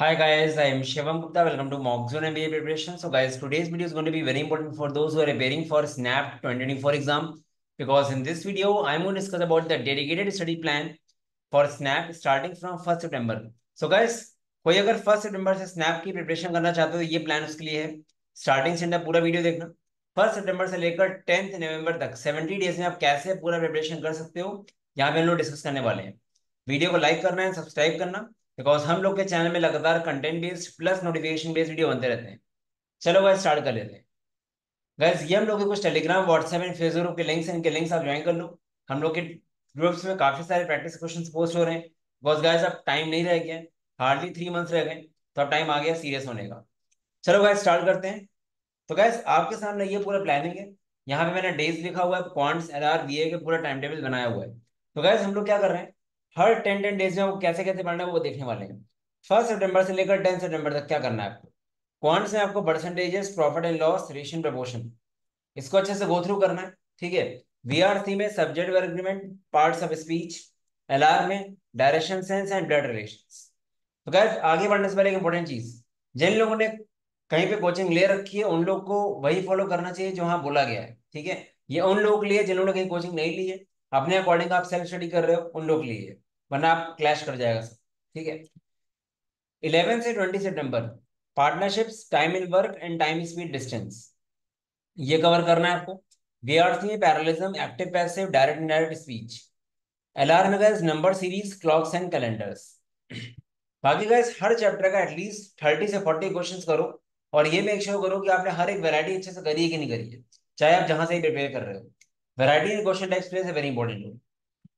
Hi guys, I am Shivam Gupta. Welcome to Mockzone MBA preparation. So guys, today's video is going to be very important for those who are preparing for SNAP 2024 exam because in this video, I'm going to discuss about the dedicated study plan for SNAP starting from 1st September. So guys, कोई अगर first सितंबर से snap की preparation करना चाहते हो तो ये plan उसके लिए है स्टार्टिंग से पूरा वीडियो देखना फ़र्स्ट सितंबर से लेकर टेंथ नवंबर तक सेवेंटी डेज़ में आप कैसे पूरा प्रिपरेशन कर सकते हो यहाँ पे हम लोग डिस्कस करने वाले हैं वीडियो को लाइक करना है सब्सक्राइब करना बिकॉज़ हम लोग के चैनल में लगातार content based plus notification based video बनते रहते हैं। चलो वह स्टार्ट कर लेते हैं। गैस ये हम लोग के कुछ टेलीग्राम व्हाट्सएप एंड फेसबुक के लिंक्स इनके लिंक्स आप ज्वाइन कर लो। हम लोग के ग्रुप्स में काफ़ी सारे प्रैक्टिस क्वेश्चन पोस्ट हो रहे हैं। बिकॉज़ गैस अब टाइम नहीं रह गया हार्डली थ्री मंथ्स रह गए तो अब टाइम आ गया सीरियस होने का। चलो गैस स्टार्ट करते हैं। तो गैस आपके सामने ये पूरा प्लानिंग है। यहाँ पे मैंने डेज़ लिखा हुआ है क्वांट्स एल आर वी के पूरा टाइम टेबल बनाया हुआ है। तो गैस हम लोग क्या कर रहे हैं? हर टेन टेन डेज़ में वो कैसे कैसे पढ़ना है वो देखने वाले हैं। फ़र्स्ट सितंबर से लेकर टेन सितंबर तक क्या करना है आपको? क्वांट्स में आपको परसेंटेजेस प्रॉफिट एंड लॉस रेशियन प्रपोर्शन इसको अच्छे से गो थ्रू करना है, ठीक है? वीआरसी में subject agreement parts of speech LR में direction sense and blood relations तो गैस आगे बढ़ने से पहले एक इंपॉर्टेंट चीज़। जिन लोगों ने कहीं पे कोचिंग ले रखी है, उन लोग को वही फॉलो करना चाहिए जो वहाँ बोला गया है, ठीक है? ये उन लोगों के लिए जिन लोगों ने कहीं कोचिंग नहीं ली है अपने अकॉर्डिंग आप सेल्फ स्टडी कर रहे हो उन लोग के लिए, वरना आप क्लैश कर जाएगा सब, ठीक है? इलेवन से twenty September partnerships time in work and time speed distance ये कवर करना है आपको। वीआरसी में parallelism active passive direct indirect speech LR में guys number series clocks and calendars बाकी गैस हर चैप्टर का एटलीस्ट थर्टी से फोर्टी क्वेश्चन करो और ये मेक श्योर करो कि आपने हर एक वैरायटी अच्छे से करी है कि नहीं करी है। चाहे आप जहाँ से ही प्रिपेयर कर रहे हो। Variety in question types plays very important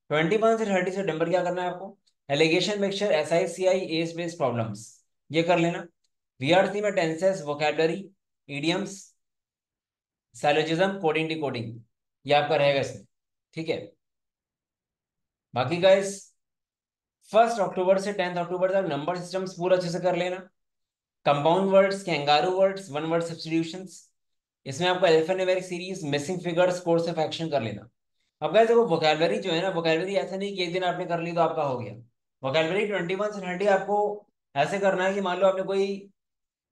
twenty one से थर्टी सितंबर क्या करना है आपको? Alligation mixture S I C I age based problems ये कर लेना। वीआरसी में tenses vocabulary idioms syllogism coding decoding ये आपका रहेगा इसमें। ठीक है? बाकी गाइस फ़र्स्ट अक्टूबर से टेंथ अक्टूबर तक नंबर सिस्टम्स पूरा अच्छे से कर लेना। Compound words kangaroo words one word substitutions इसमें आपको alphanumeric series missing figures course of action कर लेना। अब गाइस देखो वोकेबलरी जो है ना वोकेबलरी ऐसा नहीं कि एक दिन आपने कर ली तो आपका हो गया। वोकेबलरी ट्वेंटी वन से थर्टी आपको ऐसे करना है कि मान लो आपने कोई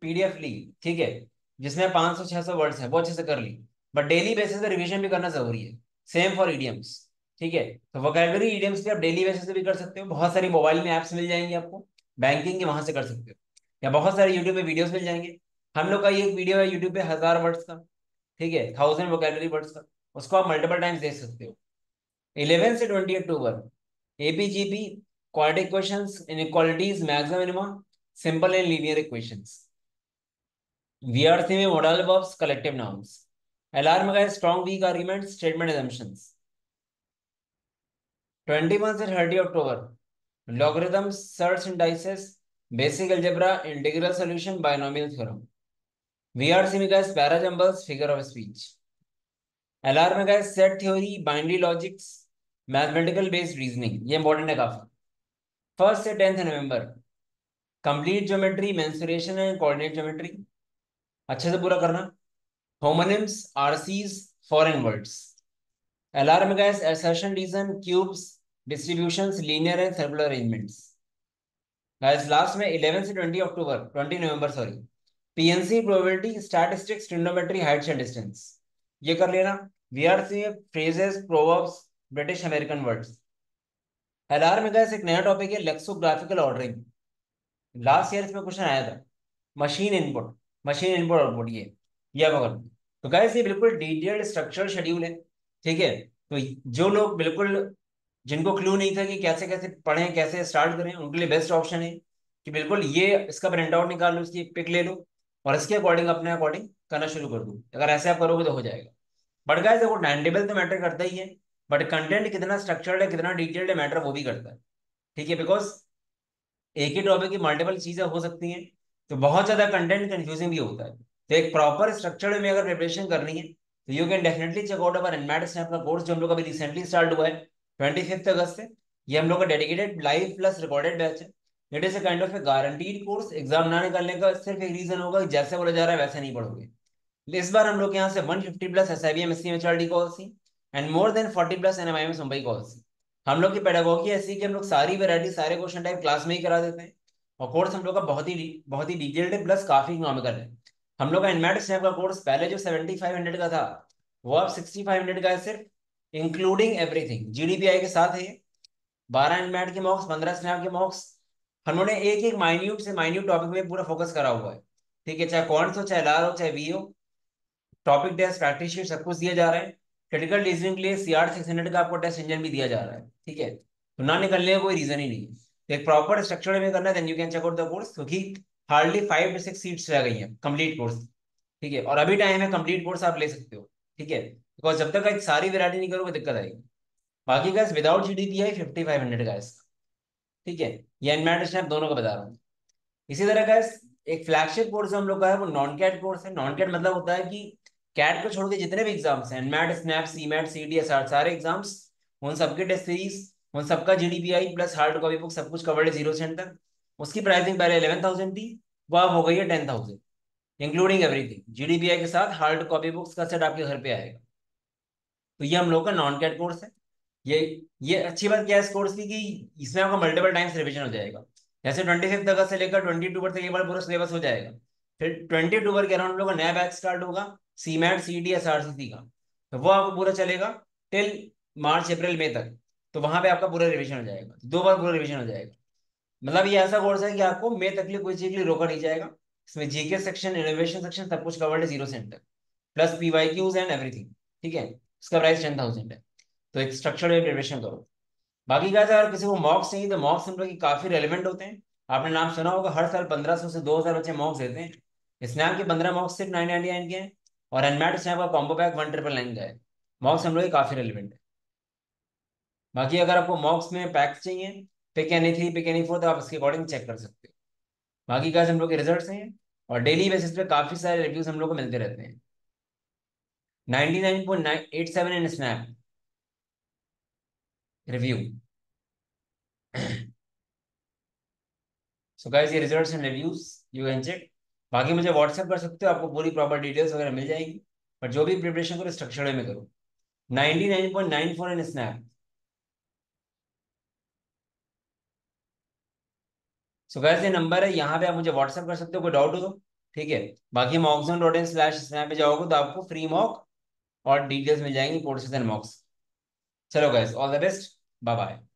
पीडीएफ ली, ठीक है, जिसमें पाँच सौ, छह सौ वर्ड्स है, वो अच्छे से कर ली। बट डेली बेसिस पे रिविजन भी करना ज़रूरी है। सेम फॉर ईडियम्स ठीक है? तो वोकेबलरी ईडियम्स भी आप डेली बेसिस पे भी कर सकते हो। बहुत सारी मोबाइल में एप्स मिल जाएँगे आपको। बैंकिंग के वहाँ से कर सकते हो। या बहुत सारे यूट्यूब पे वीडियोस मिल जाएँगे। हम लोग का ये एक वीडियो है यूट्यूब पे हज़ार वर्ड्स का, ठीक है? थाउज़ेंड वोकेबलरी वर्ड्स का। उसको आप मल्टीपल टाइम्स दे सकते हो। इलेवन से twenty October APGP quality question inequalities maximum simple and linear equation VRC में modal verbs collective nouns LR में गए strong weak argument statement assumption twenty one से thirty October logarithm search indices basic algebra integral solution binomial theorem VRC में गए parajumbles, figure of speech. LR में गए set theory, binary logics, mathematical based reasoning. ये important है काफ़ी। First से tenth November complete geometry mensuration and coordinate geometry अच्छे से पूरा करना। Homonyms RCs foreign words LR में guys assertion reason cubes distributions linear and circular arrangements guys last में 11 से 20 अक्टूबर 20 नवंबर sorry PNC probability statistics trigonometry heights and distance ये कर लेना। VRC phrases proverbs British American words LR में guys एक नया topic है लेक्सोग्राफिकल ऑर्डरिंग लास्ट ईयर इसमें क्वेश्चन आया था। Machine input machine input output ये। ये अगर तो गैस ये बिल्कुल डिटेल्ड स्ट्रक्चर शेड्यूल है। ठीक है? तो जो लोग बिल्कुल जिनको क्लू नहीं था कि कैसे कैसे पढ़ें, कैसे स्टार्ट करें, उनके लिए बेस्ट ऑप्शन है कि बिल्कुल ये इसका प्रिंट आउट निकाल लो, इसकी पिक ले लो। और इसके अकॉर्डिंग अपने अकॉर्डिंग करना शुरू कर दो। अगर ऐसे आप करोगे तो हो जाएगा। बट गाइस देखो टेबल तो मैटर करता ही है बट कंटेंट कितना स्ट्रक्चर्ड है, कितना डिटेल्ड है मैटर वो भी करता है। ठीक है बिकॉज़ एक ही टॉपिक की मल्टीपल चीज़ें हो सकती हैं तो बहुत ज़्यादा कंटेंट कंफ्यूजिंग भी होता है। तो एक प्रॉपर स्ट्रक्चर्ड में अगर प्रिपरेशन करनी है तो you can definitely check out our NMAT SNAP का कोर्स जो हम लोग अभी रिसेंटली स्टार्ट हुआ है ट्वेंटी अगस्त से। ये हम लोग का dedicated live plus recorded batch है। It is a kind of a guaranteed course exam ना निकालने का सिर्फ़ एक रीजन होगा जैसे बोला जा रहा है वैसे नहीं पढ़ोगे। इस बार हम लोग यहाँ से 150 plus S I B M S call and more than forty plus N M I M Mumbai calls हम लोग की पेडागोगी ऐसी कि हम लोग सारी वेरायटी सारे क्वेश्चन टाइप क्लास में ही करा देते हैं और कोर्स हम लोग का बहुत ही बहुत ही डिटेल्ड है प्लस काफ़ी इकोनॉमिकल है। हम लोग का इनमेट स्नैप का कोर्स पहले जो सेवेंटी फाइव हंड्रेड का था, वो अब सिक्सटी फाइव हंड्रेड का है सिर्फ़ इंक्लूडिंग एवरीथिंग जीडीपीआई के साथ है बारह इनमेट के मॉक्स पंद्रह स्नैप के मॉक्स हमने एक एक माइन्यूट से माइन्यूट टॉपिक में पूरा फोकस करा हुआ है। ठीक है, चाहे कौन हो, चाहे लार हो, चाहे वी हो टॉपिक टेस्ट प्रैक्टिस शीट सब कुछ दिया जा रहा है। क्रिटिकल रीजनिंग के लिए सी आर सिक्स हंड्रेड का आपको टेस्ट इंजन भी दिया जा रहा है। ठीक है तो ना निकलने का कोई रीजन ही नहीं है। तो एक प्रॉपर स्ट्रक्चर में करना है can check out the course क्योंकि hardly five to six seats रह गई हैं कंप्लीट कोर्स ठीक है, और अभी टाइम है कंप्लीट कोर्स आप ले सकते हो। ठीक है बिकॉज़ जब तक सारी वेरायटी नहीं करोगे दिक्कत आएगी। बाकी guys without G D I fifty five hundred का ठीक है, ये एनमैट स्नैप दोनों का बता रहा हूँ। इसी तरह का एक फ्लैगशिप कोर्स हम लोग का है, वो नॉन कैट कोर्स है। नॉन कैट मतलब होता है कि कैट को छोड़ के जितने भी एग्ज़ाम्स हैं NMAT SNAP C MAT C D S R सारे एग्ज़ाम्स उन सबके टेस्ट सीरीज़ उन सबका GDPI plus hard copy book सब कुछ कवर्ड है ज़ीरो सेंट तक। उसकी प्राइसिंग पहले इलेवन थाउज़ेंड थी, वो अब हो गई है ten thousand including everything GDPI के साथ हार्ड कॉपी बुक्स का सेट आपके घर पे आएगा। तो ये हम लोग का नॉन कैट कोर्स है। ये ये अच्छी बात क्या है इस कोर्स की कि इसमें आपका मल्टीपल टाइम्स रिविजन हो जाएगा। जैसे ट्वेंटी फिफ्थ अगस्त से लेकर ट्वेंटी टू तक एक बार पूरा सिलेबस हो जाएगा। फिर ट्वेंटी टू के अराउंड लोग का नया बैच स्टार्ट होगा C MAT C D S R C C का। तो वो आपको पूरा चलेगा टिल मार्च, अप्रैल, मई तक। तो वहाँ पे आपका पूरा रिविजन हो जाएगा। दो बार पूरा रिविजन हो जाएगा। मतलब ये ऐसा कोर्स है कि आपको मई तक लिए कोई चीज़ के लिए रोका नहीं जाएगा। इसमें जीके सेक्शन इनोवेशन सेक्शन सब कुछ कवर्ड है zero centre plus PYQs and everything ठीक है? इसका प्राइस टेन थाउज़ेंड है। तो एक स्ट्रक्चर प्रिपरेशन करो। बाकी क्या अगर किसी को मॉक्स चाहिए तो मॉक्स हम लोग की काफ़ी रेलिवेंट होते हैं। आपने नाम सुना होगा, हर साल पंद्रह सौ से दो हज़ार बच्चे मॉक्स देते हैं। स्नैप के पंद्रह मॉक्स सिर्फ़ नाइन नाइनटी नाइन के हैं, और एनमैट स्नैप का combo pack one triple nine का है। मॉक्स हम लोग की काफ़ी रेलिवेंट है। बाकी अगर आपको मॉक्स में पैक्स चाहिए pick any three pick any four तो आप उसके अकॉर्डिंग चेक कर सकते हो। बाकी क्या हम लोग के रिज़ल्ट हैं, और डेली बेसिस पे काफ़ी सारे रिव्यूज़ हम लोग को मिलते रहते हैं। Ninety nine point nine eight seven in SNAP review so guys ये results and reviews you can check बाकी मुझे व्हाट्सएप कर सकते हो, आपको पूरी प्रॉपर डिटेल्स वगैरह मिल जाएगी। बट जो भी प्रिपरेशन करो स्ट्रक्चर में करो। 99.94 इन स्नैप सो गाइस ये नंबर है, यहाँ पे आप मुझे व्हाट्सएप कर सकते हो, कोई डाउट हो तो ठीक है? बाकी mockson dot in slash SNAP पे जाओगे तो आपको फ्री मॉक और डिटेल्स मिल जाएँगी कोर्सेज एंड मॉक्स चलो guys all the best Bye bye.